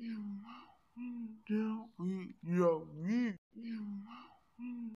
Yeah, mm, yeah, yeah.